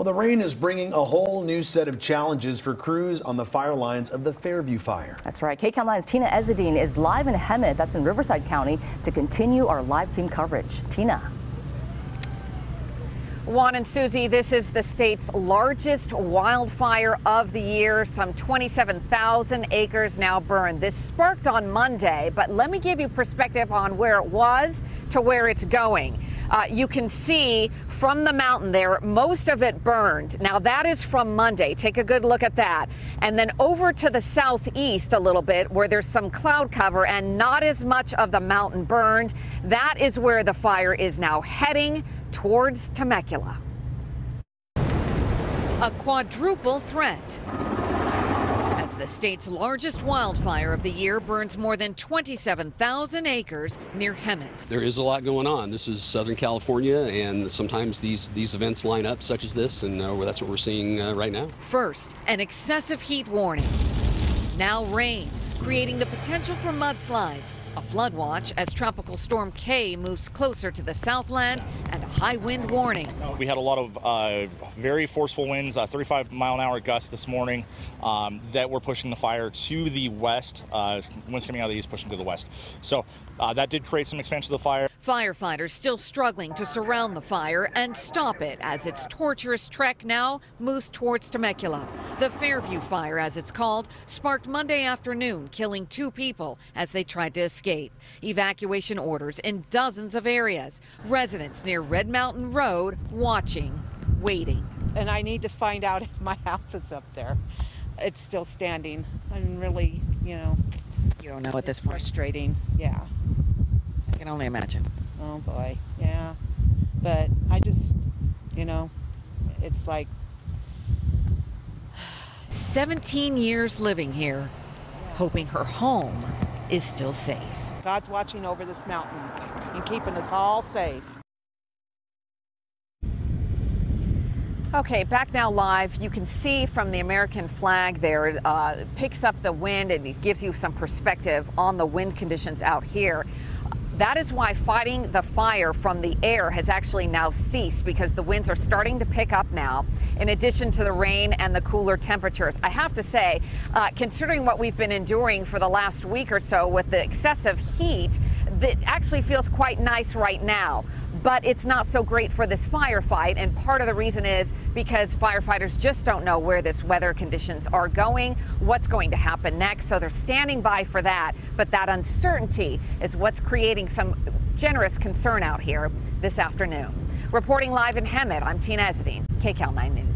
Well, the rain is bringing a whole new set of challenges for crews on the fire lines of the Fairview fire. That's right. KCAL 9's Tena Ezzeddine is live in Hemet, that's in Riverside County, to continue our live team coverage. Tena. Juan and Susie, this is the state's largest wildfire of the year. Some 27,000 acres now burned. This sparked on Monday, but let me give you perspective on where it was to where it's going. Uh, you can see from the mountain there, most of it burned. Now, that is from Monday. Take a good look at that. And then over to the southeast a little bit, where there's some cloud cover and not as much of the mountain burned. That is where the fire is now heading towards Temecula. A quadruple threat. The state's largest wildfire of the year burns more than 27,000 acres near Hemet. There is a lot going on. This is Southern California, and sometimes these, these events line up, such as this, and uh, that's what we're seeing uh, right now. First, an excessive heat warning. Now rain, creating the potential for mudslides a flood watch as Tropical Storm Kay moves closer to the Southland and a high wind warning. We had a lot of uh, very forceful winds, uh, 35 mile an hour gusts this morning um, that were pushing the fire to the west. Uh, winds coming out of the east pushing to the west. So uh, that did create some expansion of the fire. Firefighters still struggling to surround the fire and stop it as its torturous trek now moves towards Temecula. The Fairview fire, as it's called, sparked Monday afternoon, killing two people as they tried to escape. Evacuation orders in dozens of areas. Residents near Red Mountain Road watching, waiting. And I need to find out if my house is up there. It's still standing. I'm really, you know. You don't know at this point. Frustrating, yeah I can only imagine. Oh boy, yeah. But I just, you know, it's like 17 years living here, hoping her home is still safe. God's watching over this mountain and keeping us all safe. Okay, back now live. You can see from the American flag there, uh, picks up the wind and it gives you some perspective on the wind conditions out here. That is why fighting the fire from the air has actually now ceased because the winds are starting to pick up now, in addition to the rain and the cooler temperatures. I have to say, uh, considering what we've been enduring for the last week or so with the excessive heat, that actually feels quite nice right now but it's not so great for this firefight. And part of the reason is because firefighters just don't know where this weather conditions are going, what's going to happen next. So they're standing by for that. But that uncertainty is what's creating some generous concern out here this afternoon. Reporting live in Hemet, I'm Tena Ezzeddine, KCAL 9 News.